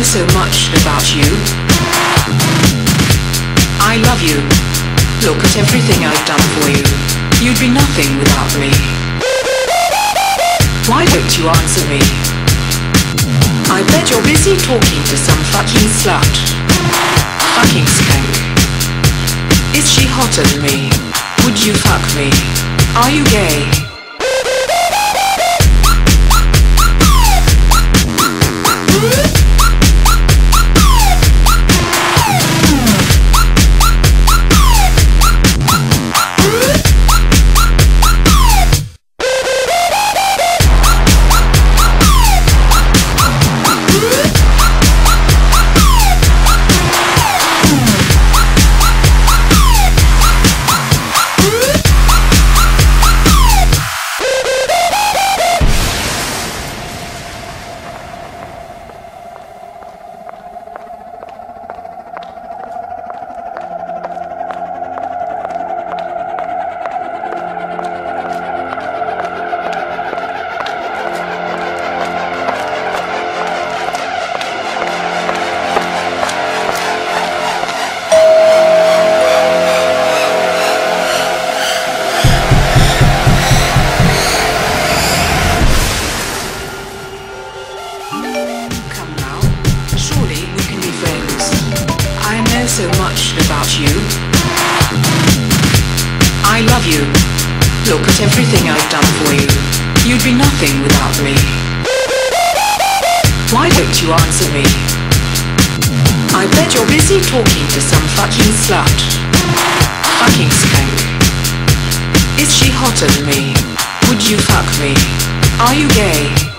know so much about you. I love you. Look at everything I've done for you. You'd be nothing without me. Why don't you answer me? I bet you're busy talking to some fucking slut. Fucking skank. Is she hotter than me? Would you fuck me? Are you gay? So much about you. I love you. Look at everything I've done for you. You'd be nothing without me. Why don't you answer me? I bet you're busy talking to some fucking slut. Fucking skank. Is she hotter than me? Would you fuck me? Are you gay?